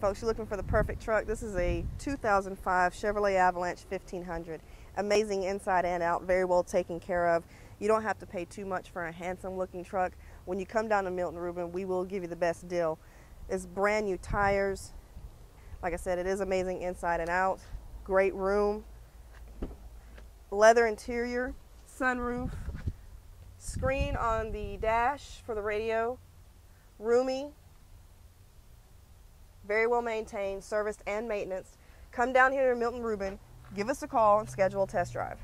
folks, you're looking for the perfect truck. This is a 2005 Chevrolet Avalanche 1500. Amazing inside and out, very well taken care of. You don't have to pay too much for a handsome looking truck. When you come down to Milton Ruben, we will give you the best deal. It's brand new tires. Like I said, it is amazing inside and out. Great room. Leather interior, sunroof, screen on the dash for the radio, roomy, very well maintained, serviced and maintenance. Come down here to Milton Ruben, give us a call and schedule a test drive.